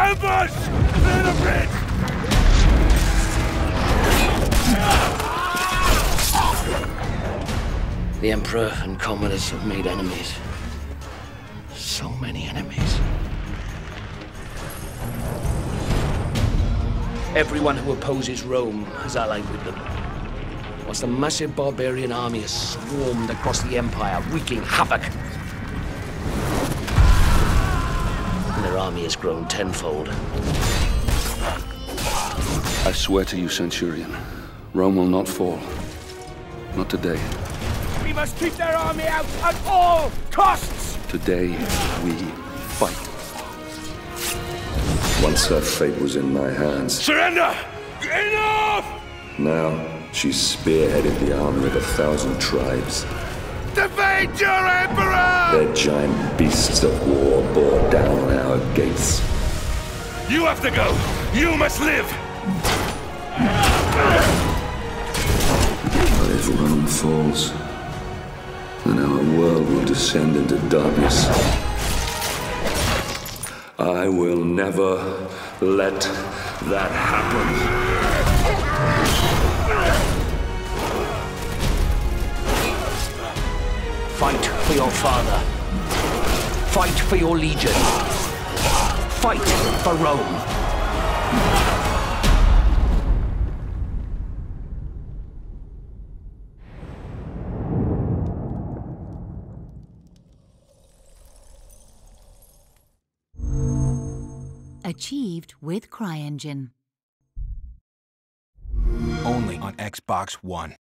Ambush! Clear the bridge! The Emperor and Commodus have made enemies. So many enemies. Everyone who opposes Rome has allied with them. Whilst a massive barbarian army has swarmed across the Empire, wreaking havoc. Army has grown tenfold. I swear to you, Centurion, Rome will not fall. Not today. We must keep their army out at all costs! Today, we fight. Once her fate was in my hands. Surrender! Enough! Now, she spearheaded the army of a thousand tribes. Defend your Emperor! Their giant beasts of war bore down on our gates. You have to go! You must live! But if Rome falls, then our world will descend into darkness. I will never let that happen. Fight for your father. Fight for your legion. Fight for Rome. Achieved with CryEngine. Only on Xbox One.